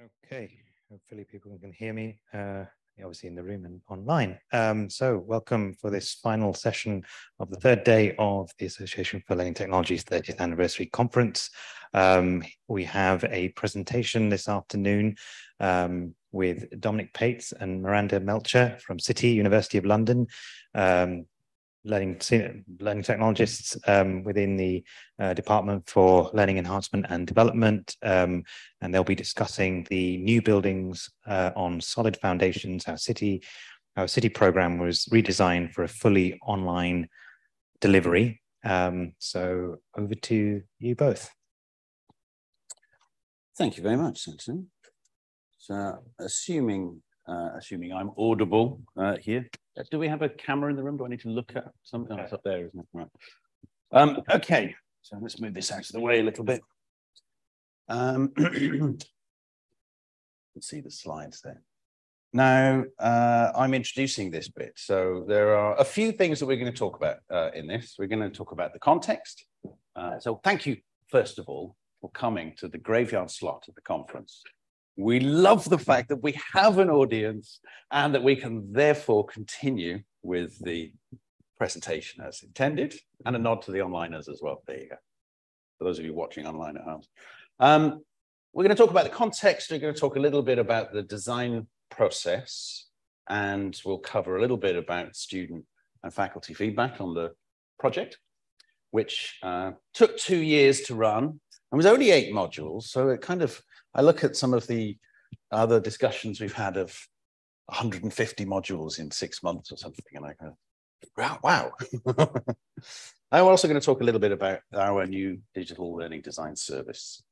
Okay, hopefully people can hear me, uh, obviously in the room and online. Um, so welcome for this final session of the third day of the Association for Learning Technologies 30th Anniversary Conference. Um, we have a presentation this afternoon um, with Dominic Pates and Miranda Melcher from City, University of London. Learning learning technologists um, within the uh, Department for Learning Enhancement and Development, um, and they'll be discussing the new buildings uh, on solid foundations. Our city, our city program was redesigned for a fully online delivery. Um, so over to you both. Thank you very much, Simpson. So, assuming uh, assuming I'm audible uh, here. Do we have a camera in the room? Do I need to look at something? Oh, it's up there, isn't it? Right. Um, okay, so let's move this out of the way a little bit. Um, let's see the slides there. Now, uh, I'm introducing this bit. So there are a few things that we're going to talk about uh, in this. We're going to talk about the context. Uh, so thank you, first of all, for coming to the graveyard slot of the conference. We love the fact that we have an audience and that we can therefore continue with the presentation as intended and a nod to the onliners as well. There you go. For those of you watching online at home. Um, we're going to talk about the context. We're going to talk a little bit about the design process and we'll cover a little bit about student and faculty feedback on the project, which uh, took two years to run and was only eight modules. So it kind of I look at some of the other discussions we've had of 150 modules in six months or something, and I go, wow, wow. I'm also going to talk a little bit about our new digital learning design service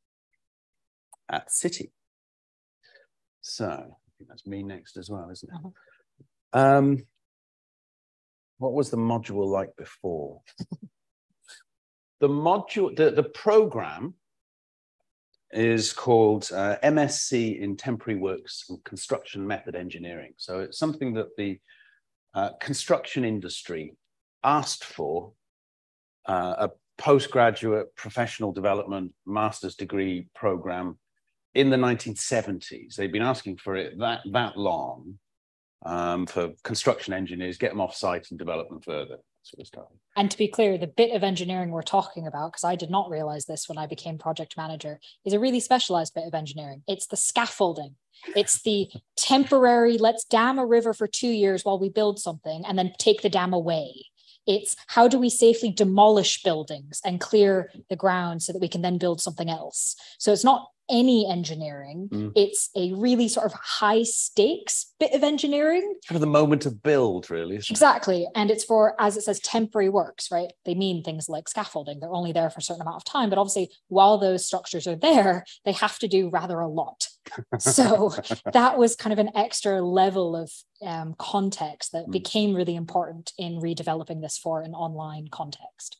at City. So I think that's me next as well, isn't it? Uh -huh. um, what was the module like before? the module, the, the program is called uh, MSc in Temporary Works and Construction Method Engineering. So it's something that the uh, construction industry asked for uh, a postgraduate professional development master's degree program in the 1970s. They've been asking for it that, that long um, for construction engineers, get them off site and develop them further And to be clear, the bit of engineering we're talking about, because I did not realize this when I became project manager, is a really specialized bit of engineering. It's the scaffolding. It's the temporary, let's dam a river for two years while we build something and then take the dam away. It's how do we safely demolish buildings and clear the ground so that we can then build something else. So it's not any engineering. Mm. It's a really sort of high stakes bit of engineering. Kind of the moment of build, really. Exactly. And it's for, as it says, temporary works, right? They mean things like scaffolding. They're only there for a certain amount of time. But obviously, while those structures are there, they have to do rather a lot. so that was kind of an extra level of um, context that mm. became really important in redeveloping this for an online context.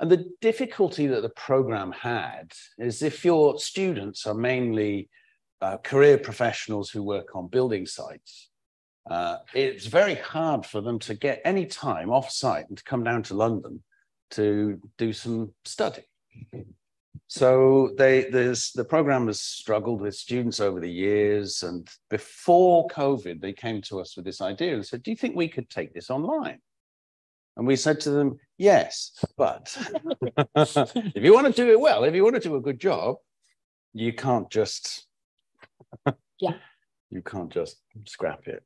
And the difficulty that the program had is if your students are mainly uh, career professionals who work on building sites, uh, it's very hard for them to get any time off site and to come down to London to do some study. So they, the program has struggled with students over the years. And before COVID, they came to us with this idea and said, Do you think we could take this online? And we said to them, yes, but if you want to do it well, if you want to do a good job, you can't just yeah you can't just scrap it.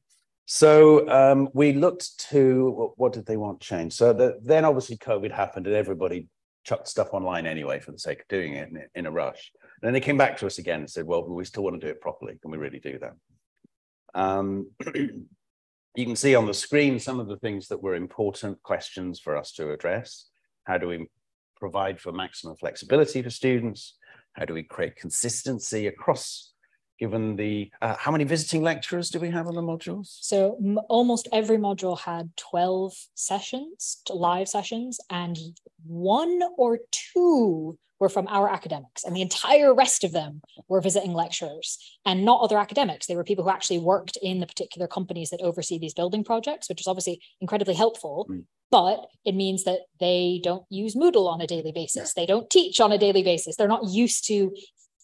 So um, we looked to what, did they want changed? So the, then obviously COVID happened and everybody chucked stuff online anyway for the sake of doing it in, in a rush. And then they came back to us again and said, well, we still want to do it properly. Can we really do that? Um, you can see on the screen some of the things that were important questions for us to address. How do we provide for maximum flexibility for students? How do we create consistency across given the uh, how many visiting lecturers do we have on the modules so almost every module had 12 sessions live sessions and one or two were from our academics, and the entire rest of them were visiting lecturers and not other academics. They were people who actually worked in the particular companies that oversee these building projects, which is obviously incredibly helpful. Mm. But it means that they don't use Moodle on a daily basis. They don't teach on a daily basis. They're not used to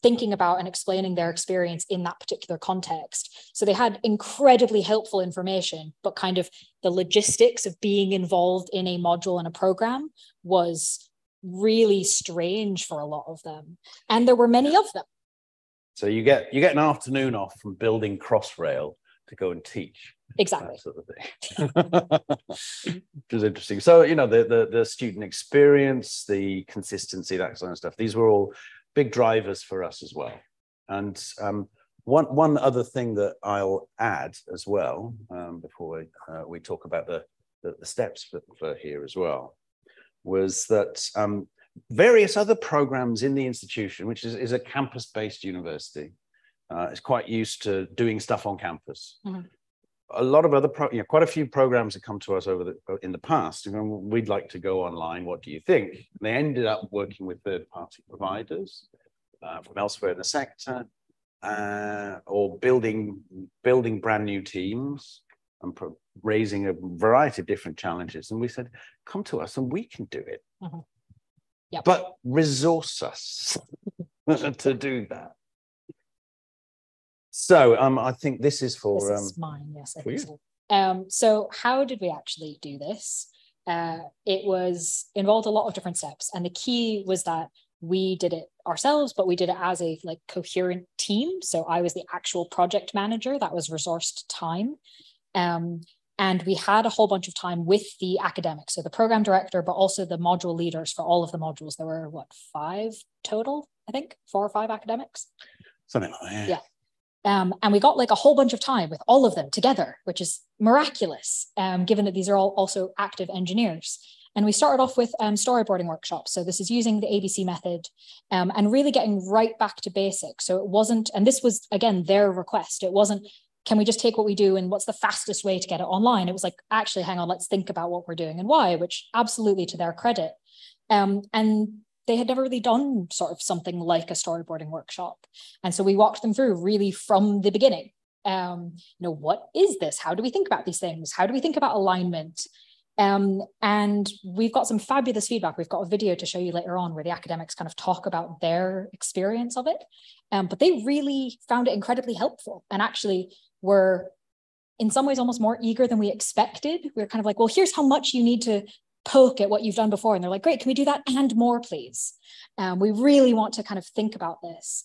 thinking about and explaining their experience in that particular context. So they had incredibly helpful information, but kind of the logistics of being involved in a module and a program was really strange for a lot of them. And there were many of them. So you get you get an afternoon off from building Crossrail to go and teach. Exactly. Sort of thing. Which is interesting. So, you know, the, the the student experience, the consistency, that kind of stuff. These were all big drivers for us as well. And um, one one other thing that I'll add as well um, before we, uh, we talk about the, the, the steps for, for, here as well was that um, various other programs in the institution, which is, is a campus-based university, uh, is quite used to doing stuff on campus. Mm-hmm. A lot of other, pro- you know, quite a few programs have come to us over the in the past. You know, we'd like to go online. What do you think? And they ended up working with third-party providers uh, from elsewhere in the sector, uh, or building building brand new teams and raising a variety of different challenges. And we said, come to us and we can do it. Mm-hmm. Yep. But resource us to do that. So um, I think this is for this is um, mine. Yes, I think so. Um, so how did we actually do this? Uh, it was involved a lot of different steps, and the key was that we did it ourselves, but we did it as a like coherent team. So I was the actual project manager. That was resourced time. Um, and we had a whole bunch of time with the academics, so the program director, but also the module leaders for all of the modules. There were what five total, I think, four or five academics. Something like that. Yeah. Um, and we got like a whole bunch of time with all of them together, which is miraculous, um, given that these are all also active engineers. And we started off with um, storyboarding workshops. So this is using the ABC method um, and really getting right back to basics. So it wasn't, and this was again their request. It wasn't can we just take what we do and what's the fastest way to get it online? It was like, actually, hang on, let's think about what we're doing and why, which absolutely to their credit. Um, and they had never really done sort of something like a storyboarding workshop. And so we walked them through really from the beginning. Um, you know, what is this? How do we think about these things? How do we think about alignment? Um, and we've got some fabulous feedback. We've got a video to show you later on where the academics kind of talk about their experience of it. Um, but they really found it incredibly helpful. And actually, were in some ways almost more eager than we expected. We were kind of like, well, here's how much you need to poke at what you've done before. And they're like, great, can we do that and more, please? Um, we really want to kind of think about this.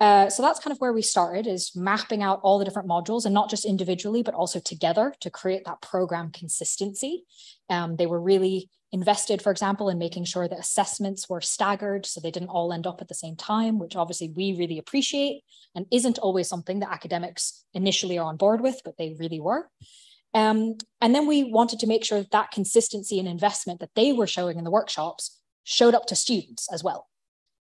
Uh, so that's kind of where we started is mapping out all the different modules and not just individually, but also together to create that program consistency. Um, they were really invested, for example, in making sure that assessments were staggered so they didn't all end up at the same time, which obviously we really appreciate and isn't always something that academics initially are on board with, but they really were. Um, and then we wanted to make sure that, that consistency and investment that they were showing in the workshops showed up to students as well.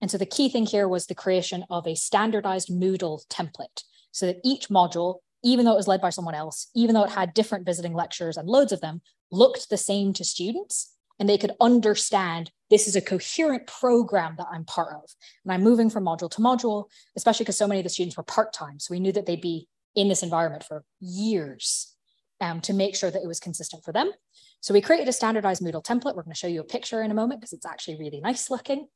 And so the key thing here was the creation of a standardized Moodle template so that each module, even though it was led by someone else, even though it had different visiting lectures and loads of them, looked the same to students and they could understand this is a coherent program that I'm part of. And I'm moving from module to module, especially because so many of the students were part-time. So we knew that they'd be in this environment for years um, to make sure that it was consistent for them. So we created a standardized Moodle template. We're going to show you a picture in a moment because it's actually really nice looking.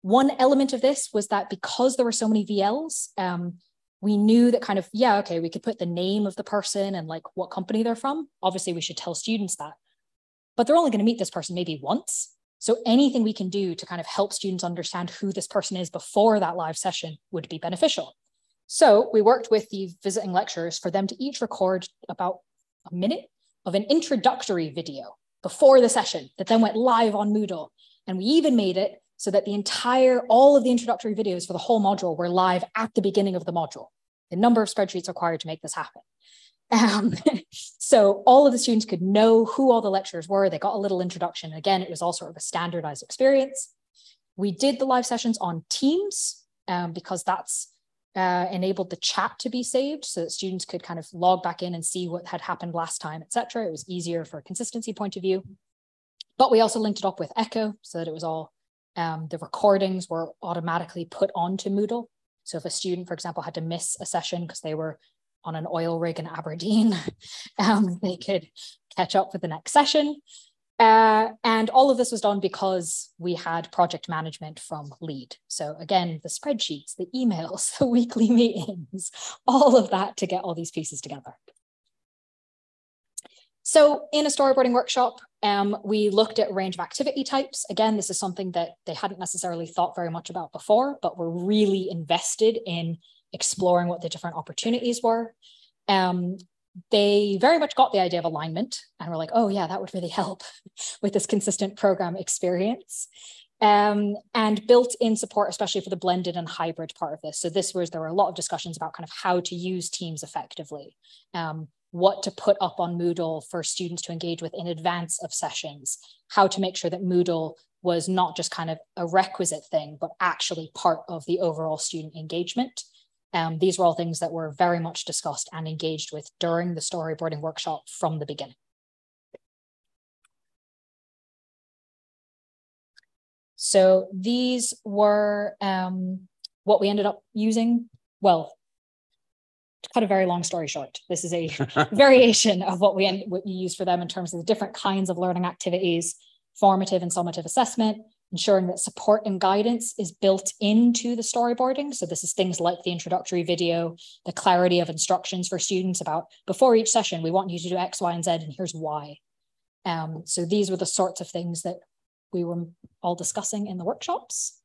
One element of this was that because there were so many VLs, um, we knew that kind of, yeah, okay, we could put the name of the person and like what company they're from. Obviously, we should tell students that but they're only going to meet this person maybe once. So anything we can do to kind of help students understand who this person is before that live session would be beneficial. So we worked with the visiting lecturers for them to each record about a minute of an introductory video before the session that then went live on Moodle. And we even made it so that the entire, all of the introductory videos for the whole module were live at the beginning of the module. The number of spreadsheets required to make this happen. Um, so all of the students could know who all the lecturers were. They got a little introduction. Again, it was all sort of a standardized experience. We did the live sessions on Teams um, because that's uh, enabled the chat to be saved so that students could kind of log back in and see what had happened last time, etc. It was easier for a consistency point of view. But we also linked it up with Echo so that it was all, um, the recordings were automatically put onto Moodle. So if a student, for example, had to miss a session because they were on an oil rig in Aberdeen, um, they could catch up for the next session. Uh, and all of this was done because we had project management from LEAD. So again, the spreadsheets, the emails, the weekly meetings, all of that to get all these pieces together. So in a storyboarding workshop, um, we looked at a range of activity types. Again, this is something that they hadn't necessarily thought very much about before, but were really invested in exploring what the different opportunities were. Um, they very much got the idea of alignment and were like, oh, yeah, that would really help with this consistent program experience. Um, and built in support, especially for the blended and hybrid part of this. So this was, there were a lot of discussions about kind of how to use teams effectively, um, what to put up on Moodle for students to engage with in advance of sessions, how to make sure that Moodle was not just kind of a requisite thing, but actually part of the overall student engagement. Um, these were all things that were very much discussed and engaged with during the storyboarding workshop from the beginning. So these were um, what we ended up using. Well, to cut a very long story short, this is a variation of what we, end, what we use for them in terms of the different kinds of learning activities, formative and summative assessment, ensuring that support and guidance is built into the storyboarding. So this is things like the introductory video, the clarity of instructions for students about before each session, we want you to do X, Y, and Z, and here's why. Um, so these were the sorts of things that we were all discussing in the workshops.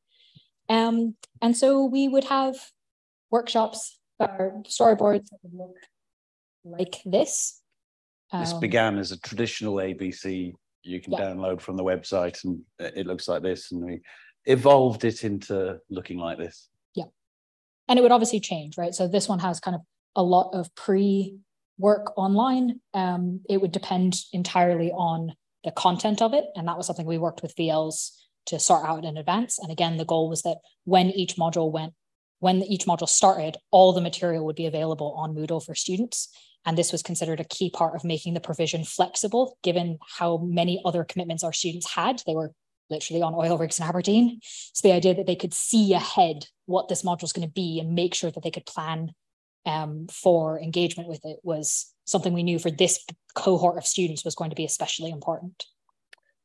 Um, and so we would have workshops or storyboards that would look like this. This um, began as a traditional ABC you can yeah. download from the website and it looks like this and we evolved it into looking like this. Yeah. And it would obviously change right? So this one has kind of a lot of pre work online. Um, it would depend entirely on the content of it and that was something we worked with vls to sort out in advance. And again the goal was that when each module went when each module started all the material would be available on moodle for students and this was considered a key part of making the provision flexible, given how many other commitments our students had. They were literally on oil rigs in Aberdeen. So the idea that they could see ahead what this module is going to be and make sure that they could plan um, for engagement with it was something we knew for this cohort of students was going to be especially important.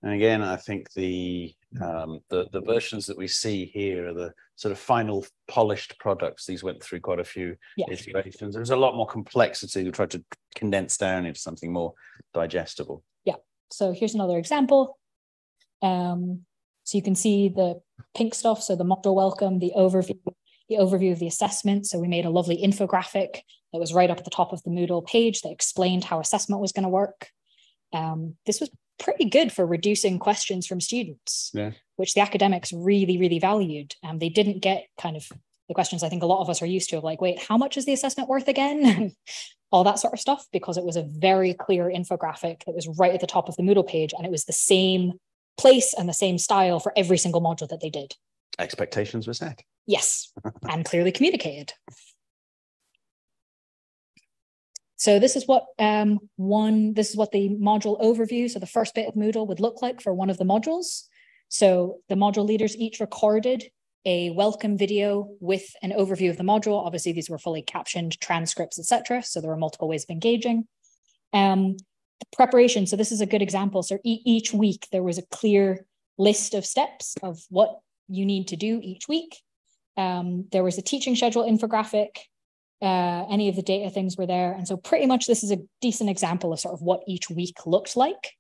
And again, I think the um, the the versions that we see here are the sort of final polished products. These went through quite a few iterations. There's a lot more complexity. We tried to condense down into something more digestible. Yeah. So here's another example. Um, so you can see the pink stuff. So the module welcome, the overview, the overview of the assessment. So we made a lovely infographic that was right up at the top of the Moodle page that explained how assessment was going to work. Um, this was pretty good for reducing questions from students, yeah. which the academics really, really valued. And um, they didn't get kind of the questions I think a lot of us are used to of like, wait, how much is the assessment worth again? All that sort of stuff, because it was a very clear infographic that was right at the top of the Moodle page. And it was the same place and the same style for every single module that they did. Expectations were set. Yes, and clearly communicated. So this is what um, one, this is what the module overview, so the first bit of Moodle would look like for one of the modules. So the module leaders each recorded a welcome video with an overview of the module. Obviously, these were fully captioned transcripts, etc. So there were multiple ways of engaging. Um, preparation. So this is a good example. So e each week there was a clear list of steps of what you need to do each week. Um, there was a teaching schedule infographic uh, any of the data things were there. And so pretty much this is a decent example of sort of what each week looked like.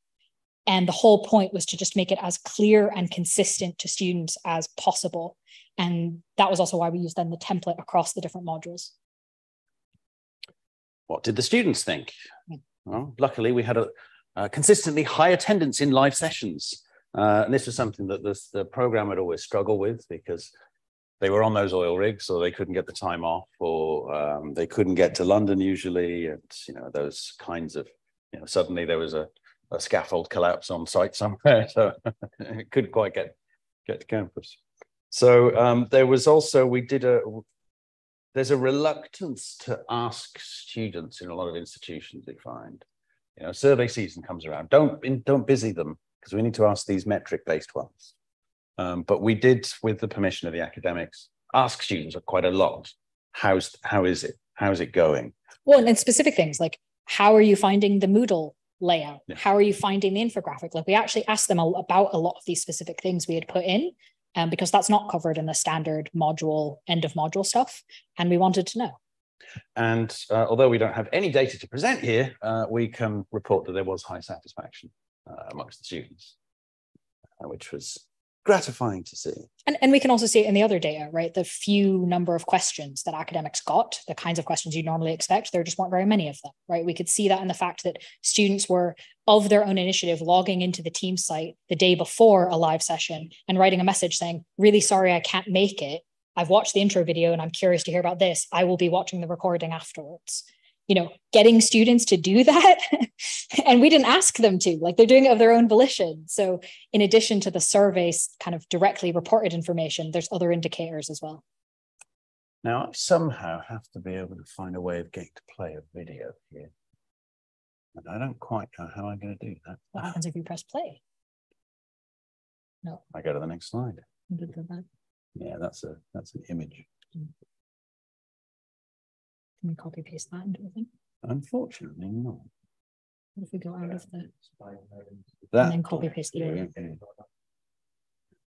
And the whole point was to just make it as clear and consistent to students as possible. And that was also why we used then the template across the different modules. What did the students think? Hmm. Well, luckily we had a, a consistently high attendance in live sessions. Uh, and this was something that this, the program had always struggled with because they were on those oil rigs, so they couldn't get the time off, or um, they couldn't get to London usually, and you know those kinds of, you know, suddenly there was a, a scaffold collapse on site somewhere, so it couldn't quite get get to campus. So um, there was also we did a there's a reluctance to ask students in a lot of institutions. We find, you know, survey season comes around. Don't don't busy them because we need to ask these metric based ones. Um, but we did, with the permission of the academics, ask students quite a lot. How's how is it? How's it going? Well, and specific things like how are you finding the Moodle layout? Yeah. How are you finding the infographic? Like we actually asked them a- about a lot of these specific things we had put in, um, because that's not covered in the standard module end of module stuff, and we wanted to know. And uh, although we don't have any data to present here, uh, we can report that there was high satisfaction uh, amongst the students, uh, which was gratifying to see. And, and we can also see it in the other data, right? The few number of questions that academics got, the kinds of questions you normally expect, there just weren't very many of them, right? We could see that in the fact that students were of their own initiative logging into the team site the day before a live session and writing a message saying, really sorry, I can't make it. I've watched the intro video and I'm curious to hear about this. I will be watching the recording afterwards. You know, getting students to do that. and we didn't ask them to, like they're doing it of their own volition. So, in addition to the surveys kind of directly reported information, there's other indicators as well. Now, I somehow have to be able to find a way of getting to play a video here. And I don't quite know how I'm going to do that. What happens if you press play? No. I go to the next slide. Yeah, that's a that's an image. Mm. Can we copy paste that into the thing? Unfortunately, not. What if we go out of the That and then copy paste the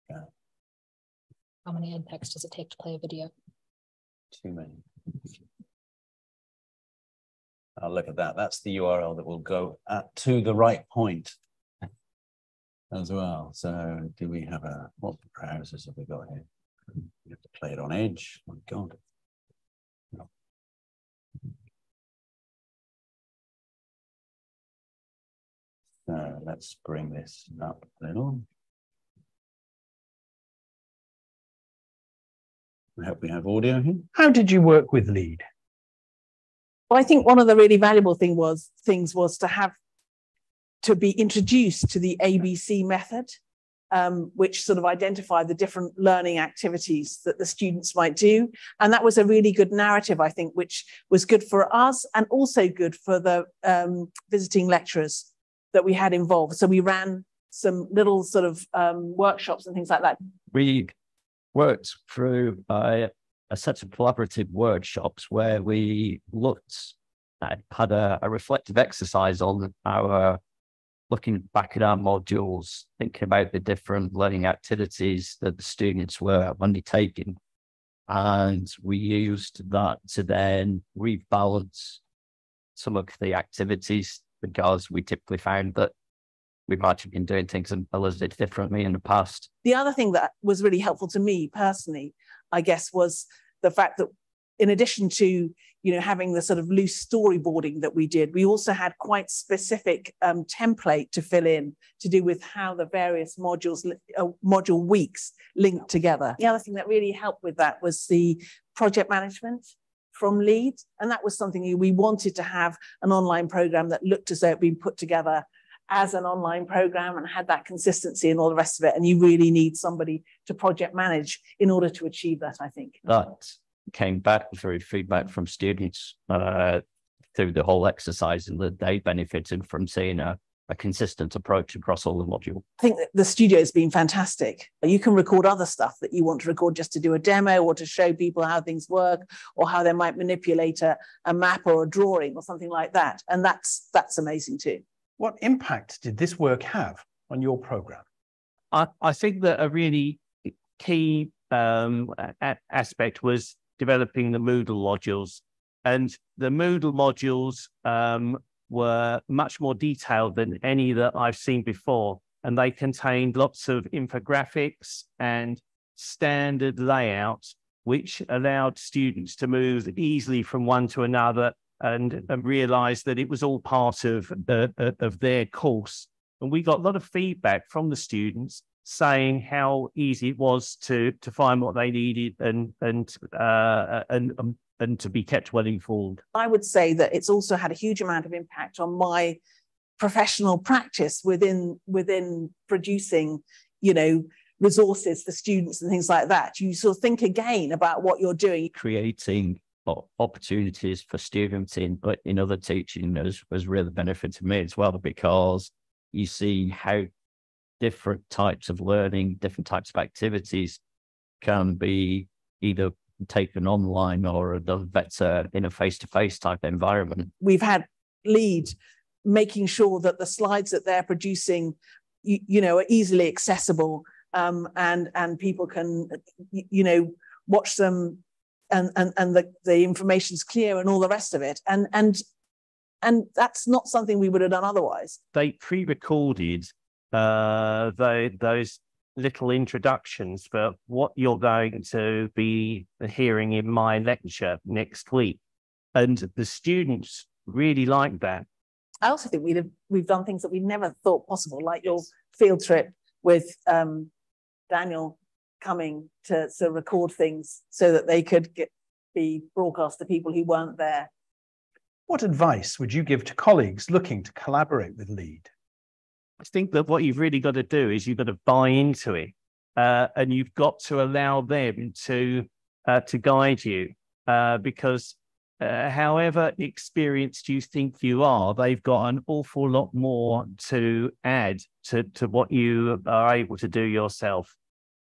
yeah, How many text does it take to play a video? too many. I'll look at that. That's the URL that will go at, to the right point as well. So do we have a, what browsers have we got here? We have to play it on Edge. My God. So let's bring this up a little. I hope we have audio here. How did you work with LEAD? Well, I think one of the really valuable thing was things was to have to be introduced to the ABC method, um, which sort of identified the different learning activities that the students might do. And that was a really good narrative, I think, which was good for us and also good for the um, visiting lecturers that we had involved. So we ran some little sort of um, workshops and things like that. we worked through uh, a set of collaborative workshops where we looked at, had a, a reflective exercise on our looking back at our modules, thinking about the different learning activities that the students were undertaking. And we used that to then rebalance some of the activities because we typically found that we might have been doing things a little bit differently in the past. the other thing that was really helpful to me personally, I guess, was the fact that in addition to you know having the sort of loose storyboarding that we did, we also had quite specific um, template to fill in to do with how the various modules, uh, module weeks linked together. The other thing that really helped with that was the project management from LEAD, and that was something we wanted to have an online program that looked as though it'd been put together as an online program and had that consistency and all the rest of it. And you really need somebody to project manage in order to achieve that, I think. that came back through feedback from students uh, through the whole exercise and that they benefited from seeing a, a consistent approach across all the module. I think the studio has been fantastic. You can record other stuff that you want to record just to do a demo or to show people how things work or how they might manipulate a, a map or a drawing or something like that. And that's that's amazing too. What impact did this work have on your program? I, I think that a really key um, a- a- aspect was developing the Moodle modules. And the Moodle modules um, were much more detailed than any that I've seen before. And they contained lots of infographics and standard layout, which allowed students to move easily from one to another and, and realize that it was all part of, uh, uh, of their course. And we got a lot of feedback from the students saying how easy it was to to find what they needed and and uh, and um, and to be kept well informed. I would say that it's also had a huge amount of impact on my professional practice within within producing, you know, resources for students and things like that. You sort of think again about what you're doing. Creating opportunities for students in but in other teaching has, has really benefited to me as well because you see how different types of learning, different types of activities can be either taken online or done better in a face-to-face type environment. We've had LEAD making sure that the slides that they're producing, you, you know, are easily accessible um, and and people can, you know, watch them and and and the, the information's clear and all the rest of it. And and and that's not something we would have done otherwise. They pre-recorded uh, the, those little introductions for what you're going to be hearing in my lecture next week, and the students really like that. I also think we've we've done things that we never thought possible, like your field trip with um, Daniel coming to, to record things so that they could get, be broadcast to people who weren't there. What advice would you give to colleagues looking to collaborate with LEAD? I think that what you've really got to do is you've got to buy into it, uh, and you've got to allow them to uh, to guide you, uh, because uh, however experienced you think you are, they've got an awful lot more to add to to what you are able to do yourself.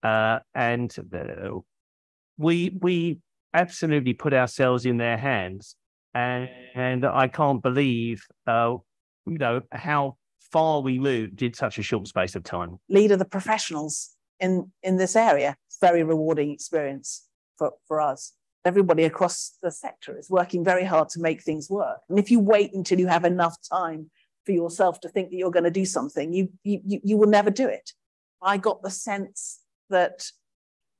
Uh, and uh, we we absolutely put ourselves in their hands, and and I can't believe uh, you know how far we moved in such a short space of time. LEAD are the professionals in in this area. Very rewarding experience for for us. Everybody across the sector is working very hard to make things work. And if you wait until you have enough time for yourself to think that you're going to do something, you you you will never do it. I got the sense that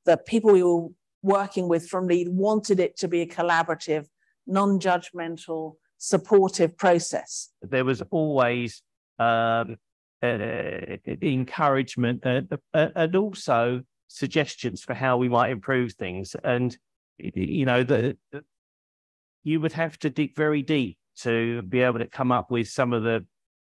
the people we were working with from LEAD wanted it to be a collaborative, non judgmental, supportive process. There was always um, uh, encouragement uh, uh, and also suggestions for how we might improve things. And, you know, the, you would have to dig very deep to be able to come up with some of the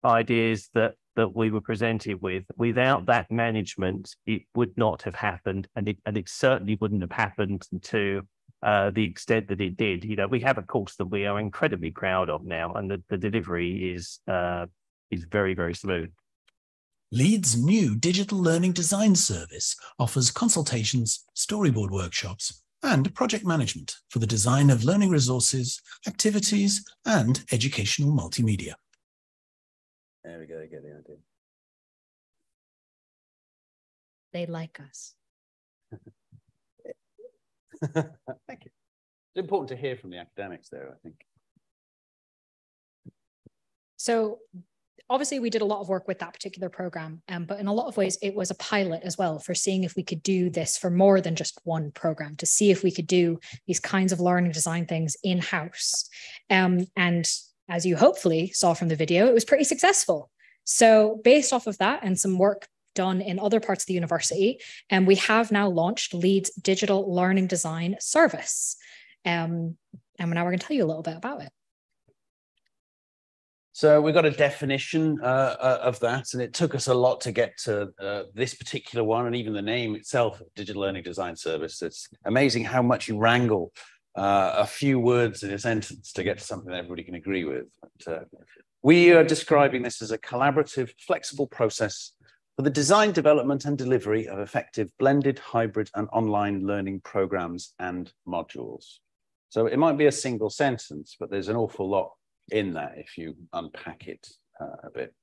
ideas that that we were presented with. Without that management, it would not have happened, and it and it certainly wouldn't have happened to uh, the extent that it did. You know, we have a course that we are incredibly proud of now, and the, the delivery is uh, is very very smooth. LEAD's new digital learning design service offers consultations, storyboard workshops, and project management for the design of learning resources, activities, and educational multimedia. There we go, I get the idea. They like us. Thank you. It's important to hear from the academics there, I think. So obviously we did a lot of work with that particular program, um, but in a lot of ways it was a pilot as well for seeing if we could do this for more than just one program, to see if we could do these kinds of learning design things in-house. Um, and as you hopefully saw from the video, it was pretty successful. So, based off of that and some work done in other parts of the university, and um, we have now launched LEAD's digital learning design service. Um, and now we're going to tell you a little bit about it. So we've got a definition uh, uh, of that, and it took us a lot to get to uh, this particular one, and even the name itself, Digital Learning Design Service. It's amazing how much you wrangle uh, a few words in a sentence to get to something that everybody can agree with. But, uh, we are describing this as a collaborative, flexible process for the design, development, and delivery of effective blended, hybrid, and online learning programs and modules. So it might be a single sentence, but there's an awful lot in that if you unpack it uh, a bit.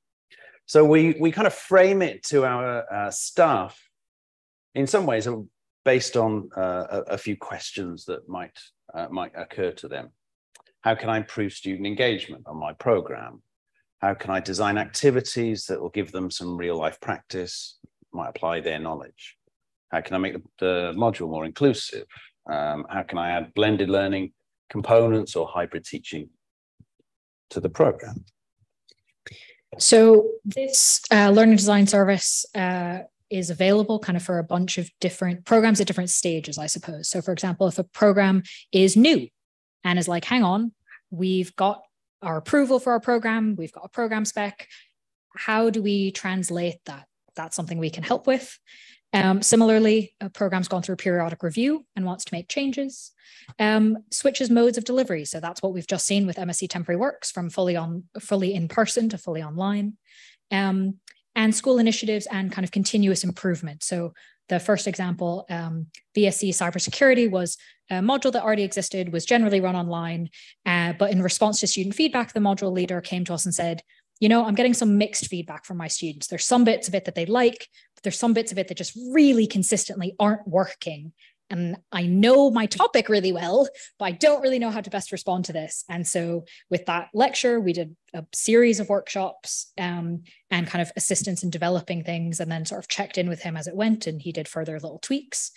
So we, we kind of frame it to our uh, staff in some ways based on uh, a, a, few questions that might uh, might occur to them. How can I improve student engagement on my program? How can I design activities that will give them some real life practice, might apply their knowledge? How can I make the, the module more inclusive? Um, how can I add blended learning components or hybrid teaching to the program? So this uh, learning design service uh, is available kind of for a bunch of different programs at different stages, I suppose. So, for example, if a program is new and is like, hang on, we've got our approval for our program, we've got a program spec. How do we translate that? That's something we can help with. Um, similarly, a program's gone through periodic review and wants to make changes. Um, switches modes of delivery. So that's what we've just seen with MSc Temporary Works from fully on, fully in person to fully online. Um, and school initiatives and kind of continuous improvement. So the first example, um, BSc cybersecurity was a module that already existed, was generally run online, uh, but in response to student feedback, the module leader came to us and said, you know, I'm getting some mixed feedback from my students. There's some bits of it that they like, there's some bits of it that just really consistently aren't working. And I know my topic really well, but I don't really know how to best respond to this. And so, with that lecture, we did a series of workshops um, and kind of assistance in developing things, and then sort of checked in with him as it went. And he did further little tweaks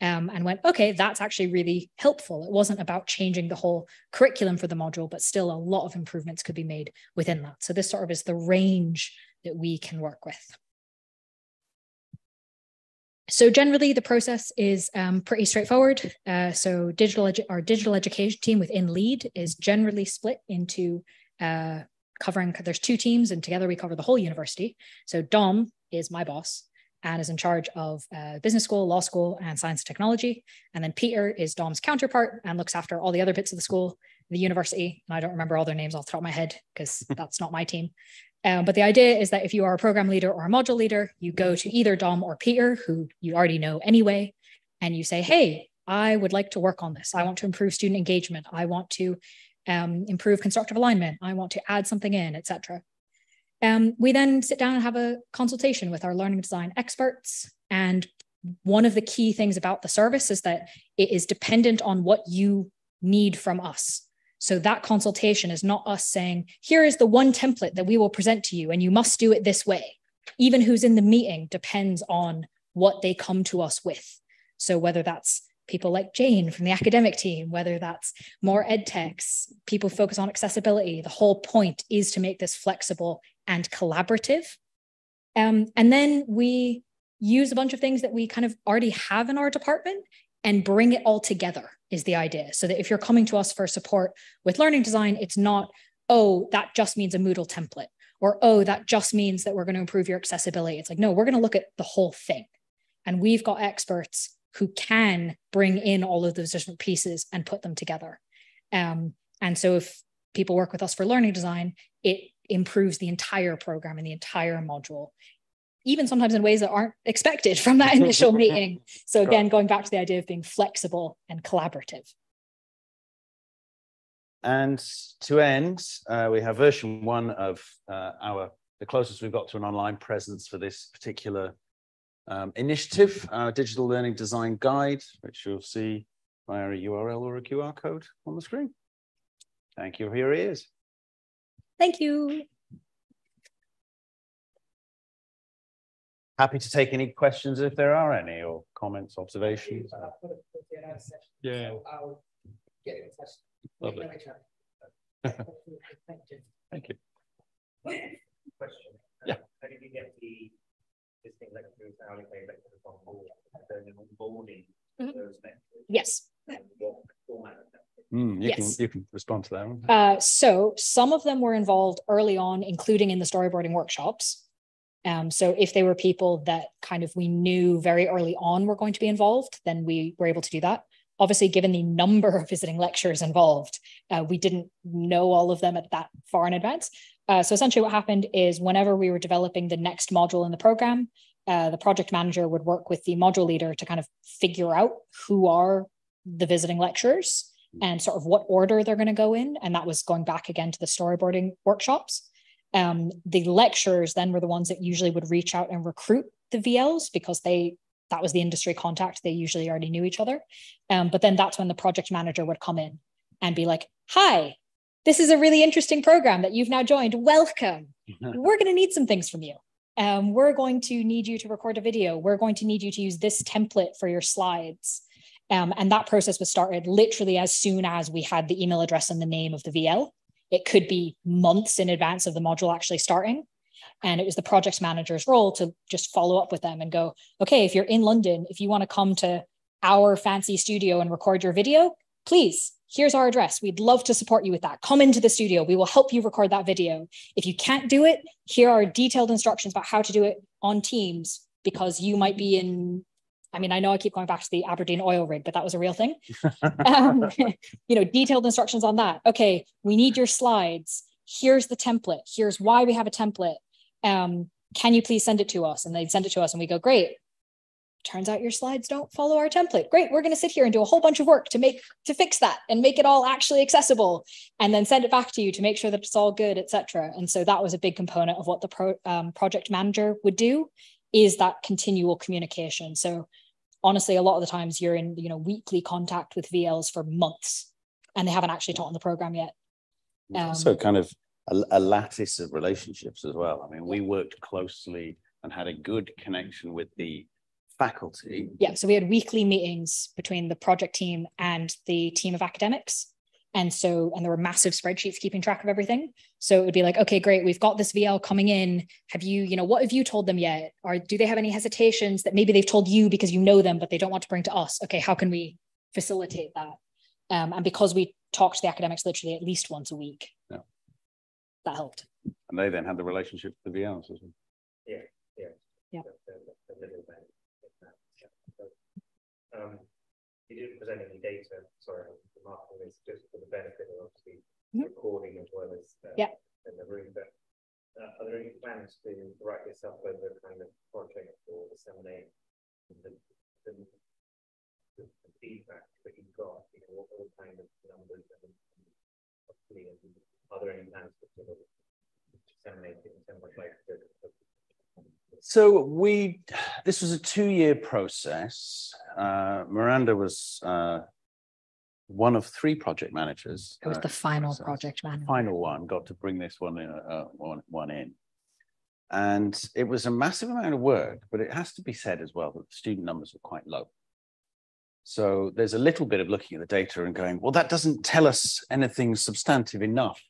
um, and went, okay, that's actually really helpful. It wasn't about changing the whole curriculum for the module, but still a lot of improvements could be made within that. So this sort of is the range that we can work with. So generally, the process is um, pretty straightforward. Uh, so digital our digital education team within LEAD is generally split into uh, covering. There's two teams, and together we cover the whole university. So Dom is my boss, and is in charge of uh, business school, law school, and science and technology. And then Peter is Dom's counterpart and looks after all the other bits of the school, the university. And I don't remember all their names off the top of my head because that's not my team. Um, but the idea is that if you are a program leader or a module leader, you go to either Dom or Peter, who you already know anyway, and you say, hey, I would like to work on this. I want to improve student engagement. I want to um, improve constructive alignment. I want to add something in, etc. Um, we then sit down and have a consultation with our learning design experts. And one of the key things about the service is that it is dependent on what you need from us. So that consultation is not us saying, here is the one template that we will present to you, and you must do it this way. Even who's in the meeting depends on what they come to us with. So whether that's people like Jane from the academic team, whether that's more ed techs, people focus on accessibility. The whole point is to make this flexible and collaborative. Um, and then we use a bunch of things that we kind of already have in our department and bring it all together is the idea. So that if you're coming to us for support with learning design, it's not, oh, that just means a Moodle template or, oh, that just means that we're going to improve your accessibility. It's like, no, we're going to look at the whole thing. And we've got experts who can bring in all of those different pieces and put them together. Um, and so if people work with us for learning design, it improves the entire program and the entire module, even sometimes in ways that aren't expected from that initial meeting. So again, going back to the idea of being flexible and collaborative. And to end, uh, we have version one of uh, our, the closest we've got to an online presence for this particular um, initiative, our digital learning design guide, which you'll see via a URL or a QR code on the screen. Thank you. Here he is. Thank you. Happy to take any questions if there are any, or comments, observations. Yeah. Lovely. Thank you. Question. Yeah. How did you get the existing lecturers allocated lecturers on board? Then onboarding Mhm. those lecturers? Yes. And what format of that? Mm, you, Yes. can, you can respond to that one. Uh, so some of them were involved early on, including in the storyboarding workshops. Um, so if they were people that kind of we knew very early on were going to be involved, then we were able to do that. Obviously, given the number of visiting lecturers involved, uh, we didn't know all of them at that far in advance. Uh, so essentially, what happened is whenever we were developing the next module in the program, uh, the project manager would work with the module leader to kind of figure out who are the visiting lecturers and sort of what order they're going to go in. And that was going back again to the storyboarding workshops. Um, the lecturers then were the ones that usually would reach out and recruit the VLs because they that was the industry contact. They usually already knew each other. Um, but then that's when the project manager would come in and be like, hi, this is a really interesting program that you've now joined. Welcome. We're going to need some things from you. Um, we're going to need you to record a video. We're going to need you to use this template for your slides. Um, and that process was started literally as soon as we had the email address and the name of the VL. It could be months in advance of the module actually starting. And it was the project manager's role to just follow up with them and go, okay, if you're in London, if you want to come to our fancy studio and record your video, please, here's our address. We'd love to support you with that. Come into the studio. We will help you record that video. If you can't do it, here are detailed instructions about how to do it on Teams because you might be in I mean, I know I keep going back to the Aberdeen oil rig, but that was a real thing. um, you know, detailed instructions on that. Okay, we need your slides. Here's the template. Here's why we have a template. Um, can you please send it to us? And they'd send it to us, and we go, great. turns out your slides don't follow our template. Great, we're going to sit here and do a whole bunch of work to make to fix that and make it all actually accessible, and then send it back to you to make sure that it's all good, etc. And so that was a big component of what the pro, um, project manager would do, is that continual communication. So honestly, a lot of the times you're in you know weekly contact with VLs for months, and they haven't actually taught on the program yet. Um, so kind of a, a lattice of relationships as well. I mean, we worked closely and had a good connection with the faculty. Yeah, so we had weekly meetings between the project team and the team of academics. And so, and there were massive spreadsheets keeping track of everything. So it would be like, okay, great, we've got this VL coming in. Have you, you know, what have you told them yet? Or do they have any hesitations that maybe they've told you because you know them, but they don't want to bring to us? Okay, how can we facilitate that? Um, and because we talked to the academics literally at least once a week, Yeah. that helped. And they then had the relationship with the VLs as well. Yeah, yeah. Yeah. The- the- the middle bit. Um, you didn't present any data, sorry, I'm this just for the benefit of obviously Mhm. recording as well as uh, Yeah. in the room, but uh, are there any plans to write this up as a kind of project or disseminate the, the, the the feedback that you got, you know, what what kind of numbers and and hopefully, and are there any plans to sort of disseminate it in terms of like the, the So we, this was a two-year process. Uh, Miranda was uh, one of three project managers. It was uh, the final project manager. Final one, got to bring this one in, uh, one, one in. And it was a massive amount of work, but it has to be said as well that the student numbers were quite low. So there's a little bit of looking at the data and going, well, that doesn't tell us anything substantive enough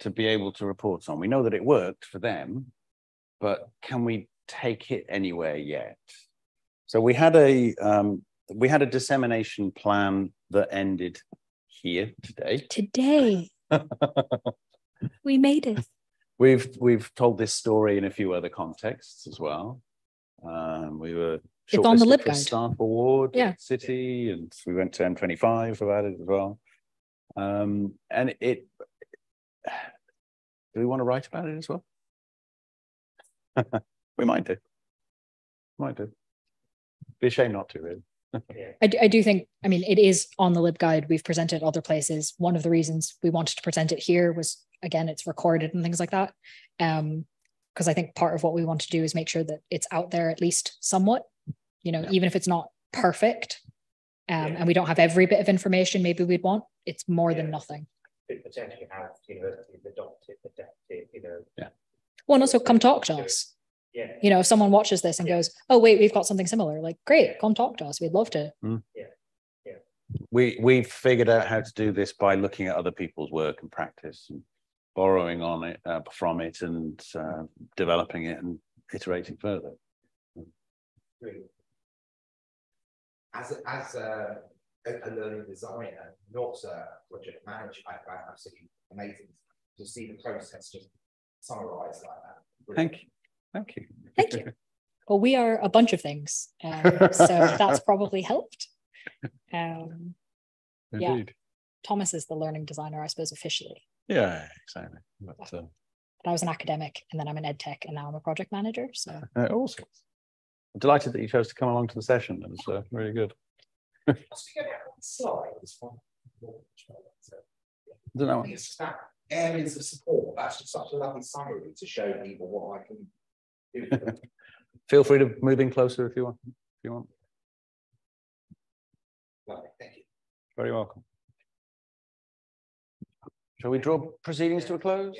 to be able to report on. We know that it worked for them, but can we take it anywhere yet? So we had a um, we had a dissemination plan that ended here today. Today, we made it. We've we've told this story in a few other contexts as well. Um, we were It's on the for LibGuide. staff award, Yeah. city, and we went to M25 about it as well. Um, and it, do we want to write about it as well? we might do. Might do. Be a shame not to, really. I, do- I do think, I mean, it is on the LibGuide. We've presented other places. One of the reasons we wanted to present it here was, again, it's recorded and things like that. Um, because I think part of what we want to do is make sure that it's out there at least somewhat, you know, Yeah. even if it's not perfect. Um, Yeah. and we don't have every bit of information maybe we'd want, it's more than nothing. could potentially have universities adopted, adapted, you know. Well, and also come talk to us. Yeah. You know, if someone watches this and Yeah. goes, oh, wait, we've got something similar, like, great, come talk to us. We'd love to. Yeah. Yeah. We we figured out how to do this by looking at other people's work and practice and borrowing on it uh, from it and uh, developing it and iterating further. really. As, a- as a, a, a learning designer, not a project manager, I find absolutely amazing to see the process just summarized like that. Brilliant. Thank you. Thank you. Thank you. Well, we are a bunch of things. Um, so that's probably helped. Um, Yeah. Indeed. Thomas is the learning designer, I suppose, officially. Yeah, exactly. But uh, But I was an academic and then I'm an ed tech and now I'm a project manager. So uh, awesome. I'm delighted that you chose to come along to the session. That was uh, really good. Just to get out of the slides. one- I don't know. think it's just that areas of support, that's just such a lovely summary to show people what I can do. for them. Feel free to move in closer if you want. If you want. Lovely, thank you. Very welcome. Shall we draw proceedings to a close?